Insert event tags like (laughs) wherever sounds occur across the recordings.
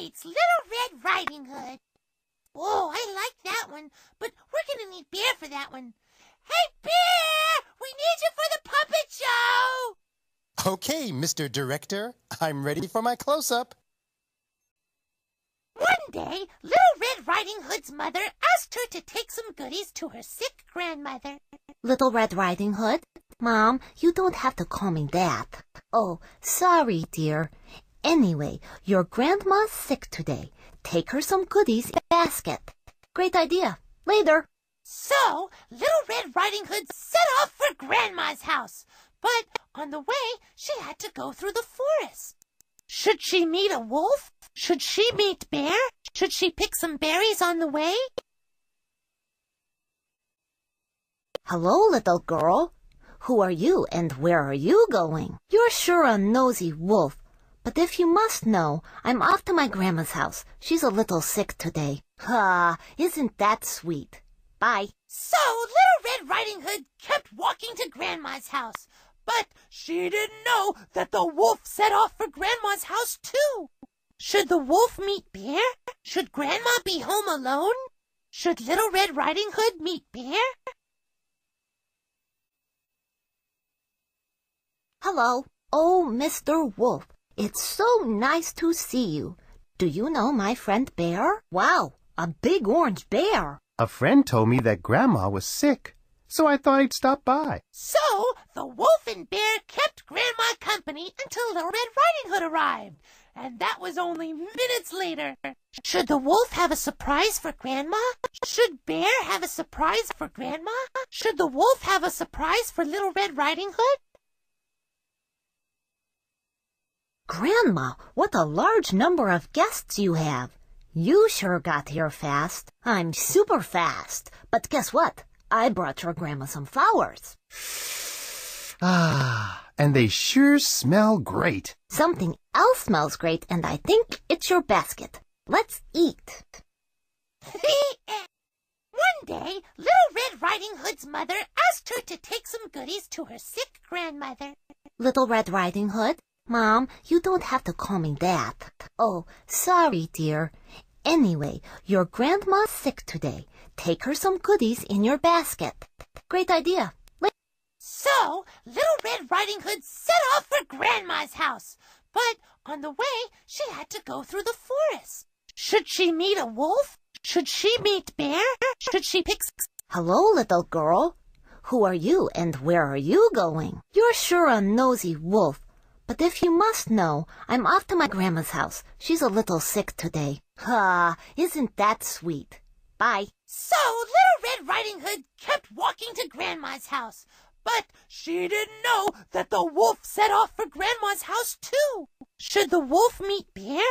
meets Little Red Riding Hood. Oh, I like that one, but we're gonna need Bear for that one. Hey, Bear! We need you for the puppet show! Okay, Mr. Director, I'm ready for my close-up. One day, Little Red Riding Hood's mother asked her to take some goodies to her sick grandmother. Little Red Riding Hood? Mom, you don't have to call me that. Oh, sorry, dear. Anyway, your grandma's sick today. Take her some goodies in a basket. Great idea. Later. So, Little Red Riding Hood set off for Grandma's house. But on the way, she had to go through the forest. Should she meet a wolf? Should she meet Bear? Should she pick some berries on the way? Hello, little girl. Who are you and where are you going? You're sure a nosy wolf. But if you must know, I'm off to my grandma's house. She's a little sick today. Ah, isn't that sweet? Bye. So Little Red Riding Hood kept walking to Grandma's house. But she didn't know that the wolf set off for Grandma's house too. Should the wolf meet Bear? Should Grandma be home alone? Should Little Red Riding Hood meet Bear? Hello. Oh, Mr. Wolf. It's so nice to see you. Do you know my friend Bear? Wow, a big orange bear. A friend told me that Grandma was sick, so I thought I'd stop by. So the wolf and bear kept Grandma company until Little Red Riding Hood arrived. And that was only minutes later. Should the wolf have a surprise for Grandma? Should Bear have a surprise for Grandma? Should the wolf have a surprise for Little Red Riding Hood? Grandma, what a large number of guests you have. You sure got here fast. I'm super fast. But guess what? I brought your grandma some flowers. (sighs) Ah, and they sure smell great. Something else smells great, and I think it's your basket. Let's eat. One day, Little Red Riding Hood's mother asked her to take some goodies to her sick grandmother. Little Red Riding Hood? Mom, you don't have to call me that. Oh, sorry, dear. Anyway, your grandma's sick today. Take her some goodies in your basket. Great idea. So, Little Red Riding Hood set off for Grandma's house. But on the way, she had to go through the forest. Should she meet a wolf? Should she meet Bear? Should she pick... Hello, little girl. Who are you and where are you going? You're sure a nosy wolf. But if you must know, I'm off to my grandma's house. She's a little sick today. Ah, isn't that sweet? Bye. So Little Red Riding Hood kept walking to Grandma's house. But she didn't know that the wolf set off for Grandma's house too. Should the wolf meet Bear?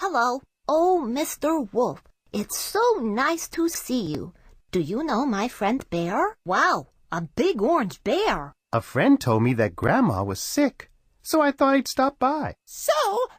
Hello. Oh, Mr. Wolf. It's so nice to see you. Do you know my friend Bear? Wow, a big orange bear. A friend told me that Grandma was sick, so I thought I'd stop by. So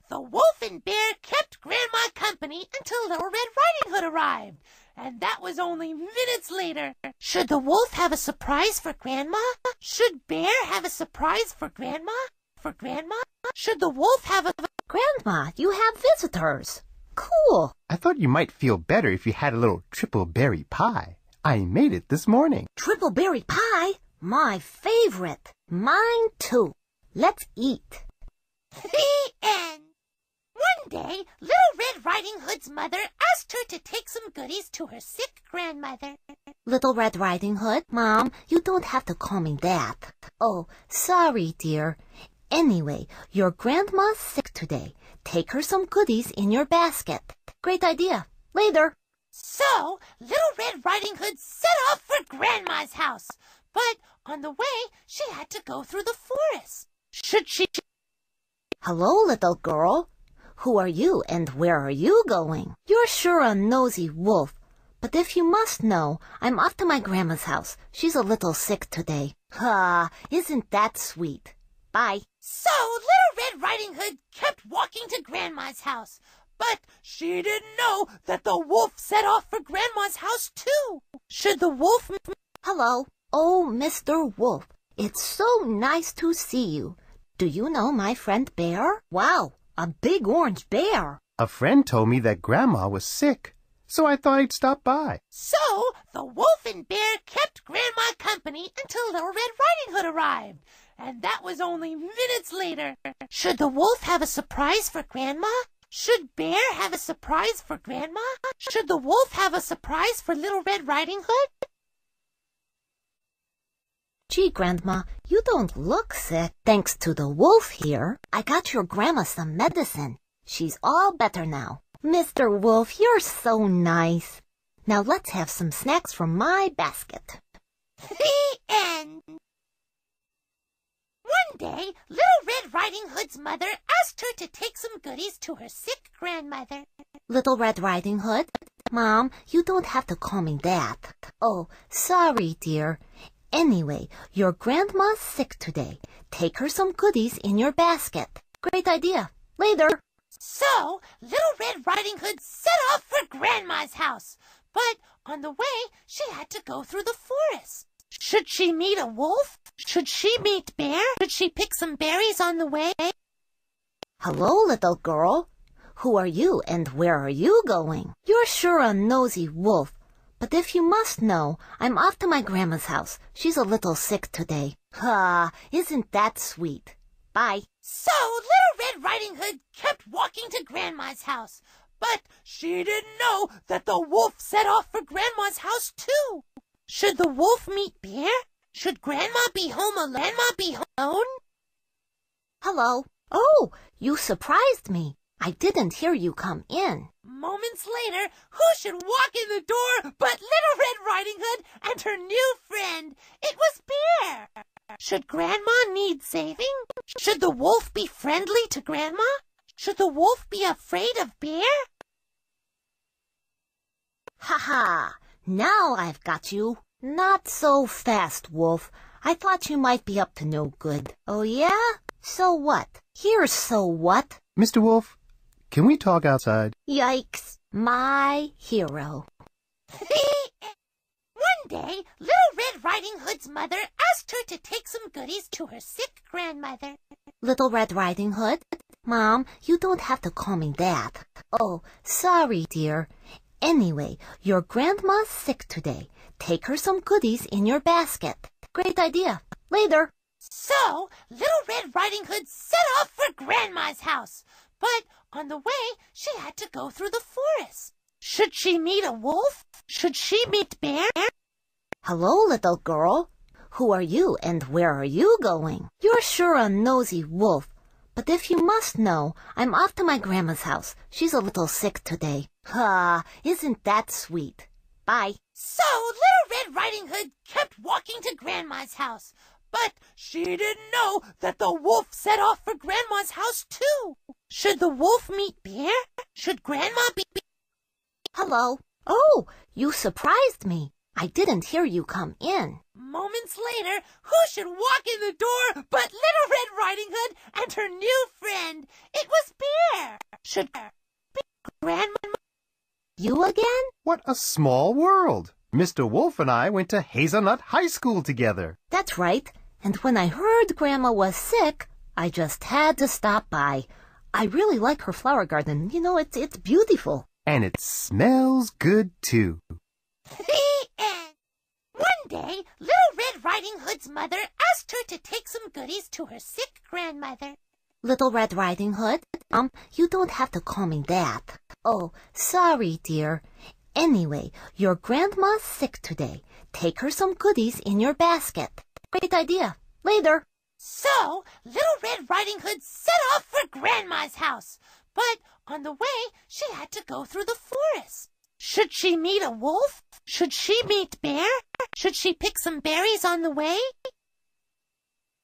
the wolf and bear kept Grandma company until Little Red Riding Hood arrived. And that was only minutes later. Should the wolf have a surprise for Grandma? Should Bear have a surprise for Grandma? For Grandma? Should the wolf have a... Grandma, you have visitors. Cool. I thought you might feel better if you had a little triple berry pie. I made it this morning. Triple berry pie? My favorite. Mine too. Let's eat. The end. One day, Little Red Riding Hood's mother asked her to take some goodies to her sick grandmother. Little Red Riding Hood? Mom, you don't have to call me that. Oh, sorry, dear. Anyway, your grandma's sick today. Take her some goodies in your basket. Great idea. Later. So, Little Red Riding Hood set off for Grandma's house. But on the way, she had to go through the forest. Should she... Hello, little girl. Who are you and where are you going? You're sure a nosy wolf. But if you must know, I'm off to my grandma's house. She's a little sick today. Ah, isn't that sweet? Bye. So Little Red Riding Hood kept walking to Grandma's house. But she didn't know that the wolf set off for Grandma's house too. Should the wolf... Hello. Oh, Mr. Wolf. It's so nice to see you. Do you know my friend Bear? Wow, a big orange bear. A friend told me that Grandma was sick, so I thought I'd stop by. So the wolf and bear kept Grandma company until Little Red Riding Hood arrived, and that was only minutes later. Should the wolf have a surprise for Grandma? Should Bear have a surprise for Grandma? Should the wolf have a surprise for Little Red Riding Hood? Gee, Grandma, you don't look sick. Thanks to the wolf here, I got your grandma some medicine. She's all better now. Mr. Wolf, you're so nice. Now let's have some snacks from my basket. The end. One day, Little Red Riding Hood's mother asked her to take some goodies to her sick grandmother. Little Red Riding Hood? Mom, you don't have to call me that. Oh, sorry, dear. Anyway, your grandma's sick today. Take her some goodies in your basket. Great idea. Later. So, Little Red Riding Hood set off for Grandma's house. But on the way, she had to go through the forest. Should she meet a wolf? Should she meet Bear? Should she pick some berries on the way? Hello, little girl. Who are you and where are you going? You're sure a nosy wolf. But if you must know, I'm off to my grandma's house. She's a little sick today. Ah, isn't that sweet? Bye. So Little Red Riding Hood kept walking to Grandma's house. But she didn't know that the wolf set off for Grandma's house too. Should the wolf meet Bear? Should Grandma be home alone? Grandma be alone? Hello. Oh, you surprised me. I didn't hear you come in. Moments later, who should walk in the door but Little Red Riding Hood and her new friend? It was Bear. Should Grandma need saving? Should the wolf be friendly to Grandma? Should the wolf be afraid of Bear? Ha ha! Now I've got you. Not so fast, Wolf. I thought you might be up to no good. Oh yeah? So what? Here's so what. Mr. Wolf, can we talk outside? Yikes. My hero. (laughs) One day, Little Red Riding Hood's mother asked her to take some goodies to her sick grandmother. Little Red Riding Hood? Mom, you don't have to call me that. Oh, sorry, dear. Anyway, your grandma's sick today. Take her some goodies in your basket. Great idea. Later. So, Little Red Riding Hood set off for Grandma's house. But on the way, she had to go through the forest. Should she meet a wolf? Should she meet Bear? Hello, little girl. Who are you and where are you going? You're sure a nosy wolf. But if you must know, I'm off to my grandma's house. She's a little sick today. Ah, isn't that sweet? Bye. So Little Red Riding Hood kept walking to Grandma's house. But she didn't know that the wolf set off for Grandma's house too. Should the wolf meet Bear? Should Grandma be... Hello. Oh, you surprised me. I didn't hear you come in. Moments later, who should walk in the door but Little Red Riding Hood and her new friend? It was Bear. Should be Grandma... You again? What a small world. Mr. Wolf and I went to Hazelnut High School together. That's right. And when I heard Grandma was sick, I just had to stop by. I really like her flower garden. You know, it's it's beautiful. And it smells good too. The end. One day, Little Red Riding Hood's mother asked her to take some goodies to her sick grandmother. Little Red Riding Hood? Um, you don't have to call me that. Oh, sorry, dear. Anyway, your grandma's sick today. Take her some goodies in your basket. Great idea. Later. So, Little Red Riding Hood set off for Grandma's house. But on the way, she had to go through the forest. Should she meet a wolf? Should she meet Bear? Should she pick some berries on the way?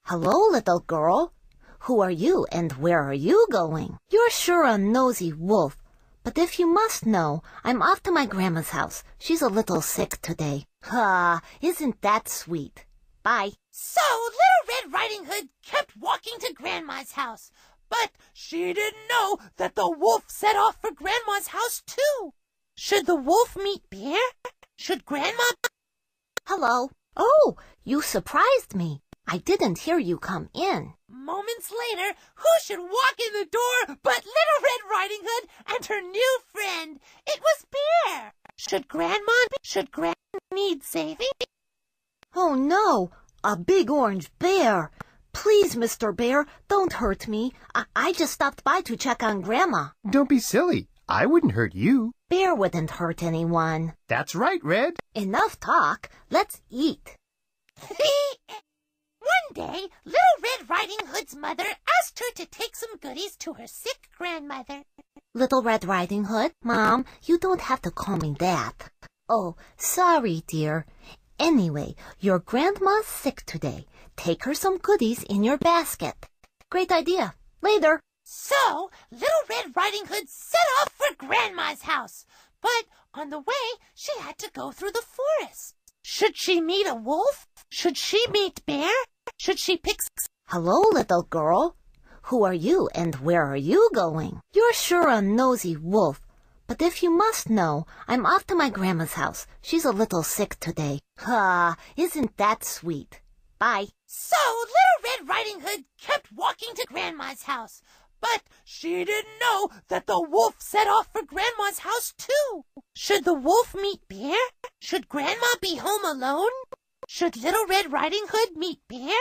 Hello, little girl. Who are you and where are you going? You're sure a nosy wolf. But if you must know, I'm off to my grandma's house. She's a little sick today. Ah, isn't that sweet? Bye. So Little Red Riding Hood kept walking to Grandma's house. But she didn't know that the wolf set off for Grandma's house too. Should the wolf meet Bear? Should Grandma... Hello. Oh, you surprised me. I didn't hear you come in. Moments later, who should walk in the door but Little Red Riding Hood and her new friend. It was Bear. Should Grandma, should Grandma need saving? Oh no, a big orange bear. Please, Mr. Bear, don't hurt me. I, I just stopped by to check on Grandma. Don't be silly. I wouldn't hurt you. Bear wouldn't hurt anyone. That's right, Red. Enough talk. Let's eat. (laughs) One day, Little Red Riding Hood's mother asked her to take some goodies to her sick grandmother. Little Red Riding Hood, Mom, you don't have to call me that. Oh, sorry, dear. Anyway, your grandma's sick today. Take her some goodies in your basket. Great idea. Later. So, Little Red Riding Hood set off for Grandma's house. But on the way, she had to go through the forest. Should she meet a wolf? Should she meet Bear? Should she pick... Hello, little girl. Who are you and where are you going? You're sure a nosy wolf. But if you must know, I'm off to my grandma's house. She's a little sick today. Ah, isn't that sweet? Bye. So Little Red Riding Hood kept walking to Grandma's house. But she didn't know that the wolf set off for Grandma's house too. Should the wolf meet Bear? Should Grandma be home alone? Should Little Red Riding Hood meet Bear?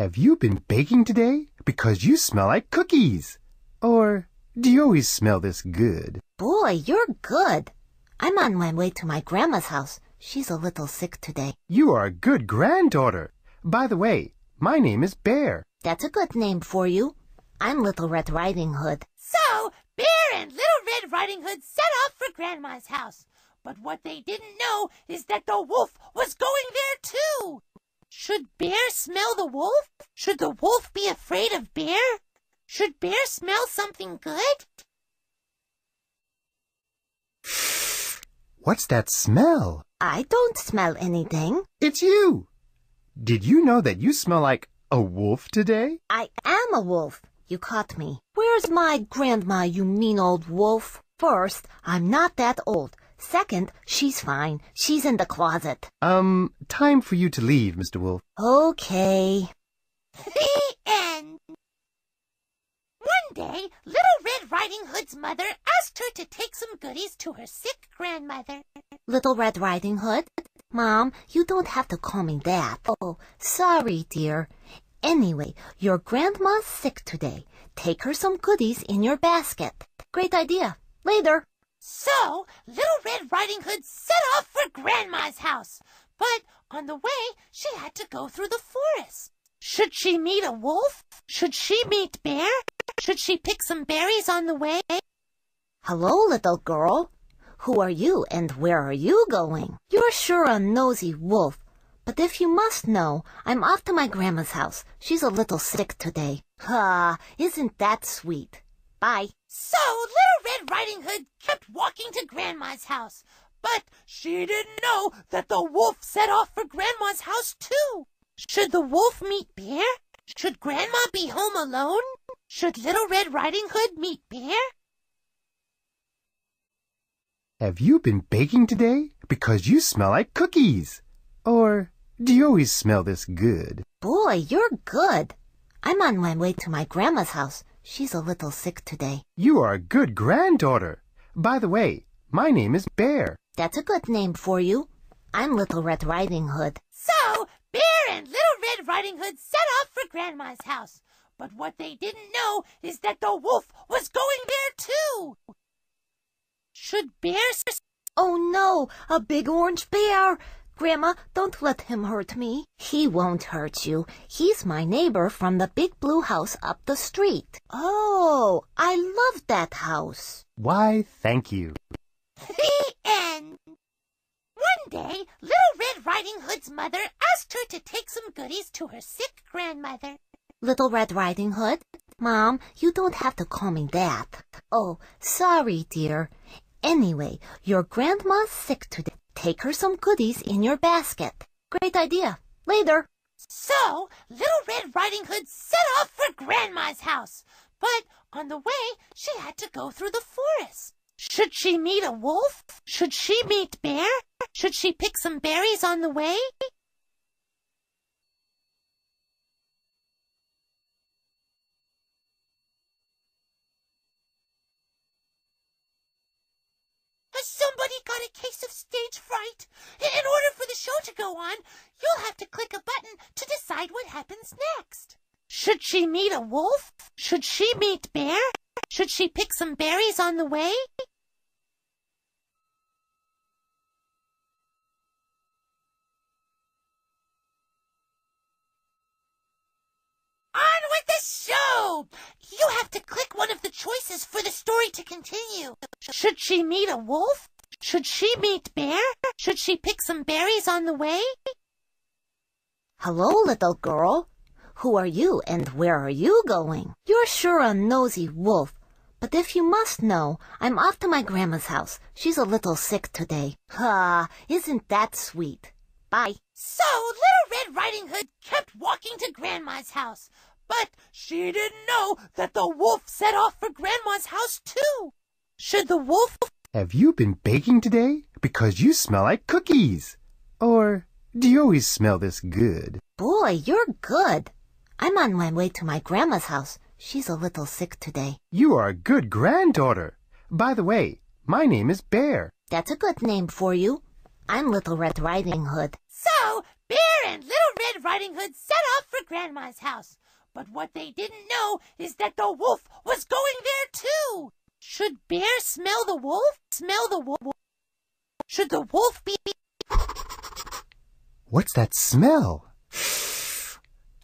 Have you been baking today? Because you smell like cookies. Or do you always smell this good? Boy, you're good. I'm on my way to my grandma's house. She's a little sick today. You are a good granddaughter. By the way, my name is Bear. That's a good name for you. I'm Little Red Riding Hood. So Bear and Little Red Riding Hood set off for Grandma's house. But what they didn't know is that the wolf was going there too. Should Bear smell the wolf? Should the wolf be afraid of Bear? Should Bear smell something good? What's that smell? I don't smell anything. It's you. Did you know that you smell like a wolf today? I am a wolf. You caught me. Where's my grandma, you mean old wolf? First, I'm not that old. Second, she's fine. She's in the closet. Um, time for you to leave, Mr. Wolf. Okay. The end. One day, Little Red Riding Hood's mother asked her to take some goodies to her sick grandmother. Little Red Riding Hood? Mom, you don't have to call me that. Oh, sorry, dear. Anyway, your grandma's sick today. Take her some goodies in your basket. Great idea. Later. So, Little Red Riding Hood set off for Grandma's house. But on the way, she had to go through the forest. Should she meet a wolf? Should she meet Bear? Should she pick some berries on the way? Hello, little girl. Who are you and where are you going? You're sure a nosy wolf. But if you must know, I'm off to my grandma's house. She's a little sick today. Ah, isn't that sweet? Bye. So Little Red Riding Hood kept walking to Grandma's house. But she didn't know that the wolf set off for Grandma's house too. Should the wolf meet Bear? Should Grandma be home alone? Should Little Red Riding Hood meet Bear? Have you been baking today? Because you smell like cookies. Or do you always smell this good? Boy, you're good. I'm on my way to my grandma's house. She's a little sick today. You are a good granddaughter. By the way, my name is Bear. That's a good name for you. I'm Little Red Riding Hood. So Bear and Little Red Riding Hood set off for Grandma's house. But what they didn't know is that the wolf was going there too. Should Bear... Oh no, a big orange bear! Grandma, don't let him hurt me. He won't hurt you. He's my neighbor from the big blue house up the street. Oh, I love that house. Why, thank you. The end. One day, Little Red Riding Hood's mother asked her to take some goodies to her sick grandmother. Little Red Riding Hood? Mom, you don't have to call me that. Oh, sorry, dear. Anyway, your grandma's sick today. Take her some goodies in your basket. Great idea. Later. So, Little Red Riding Hood set off for Grandma's house. But on the way, she had to go through the forest. Should she meet a wolf? Should she meet Bear? Should she pick some berries on the way? Somebody got a case of stage fright. In order for the show to go on, you'll have to click a button to decide what happens next. Should she meet a wolf? Should she meet bear? Should she pick some berries on the way? On with the show! You have to click one of the choices for the story to continue. Should she meet a wolf? Should she meet bear? Should she pick some berries on the way? Hello, little girl. Who are you and where are you going? You're sure a nosy wolf. But if you must know, I'm off to my grandma's house. She's a little sick today. Ah, isn't that sweet? Bye. So Little Red Riding Hood kept walking to Grandma's house, but she didn't know that the wolf set off for Grandma's house too. Should the wolf Have you been baking today? Because you smell like cookies. Or do you always smell this good? Boy, you're good. I'm on my way to my grandma's house. She's a little sick today. You are a good granddaughter. By the way, my name is Bear. That's a good name for you. I'm Little Red Riding Hood. So, Bear and Little Red Riding Hood set off for Grandma's house. But what they didn't know is that the wolf was going there too. Should Bear smell the wolf? Smell the wolf? Should the wolf be... What's that smell?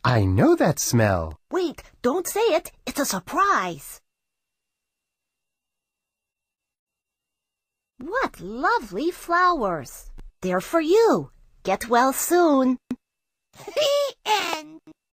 I know that smell. Wait, don't say it. It's a surprise. What lovely flowers. They're for you. Get well soon.